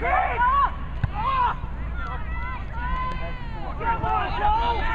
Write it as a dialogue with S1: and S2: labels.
S1: Come on, Joe!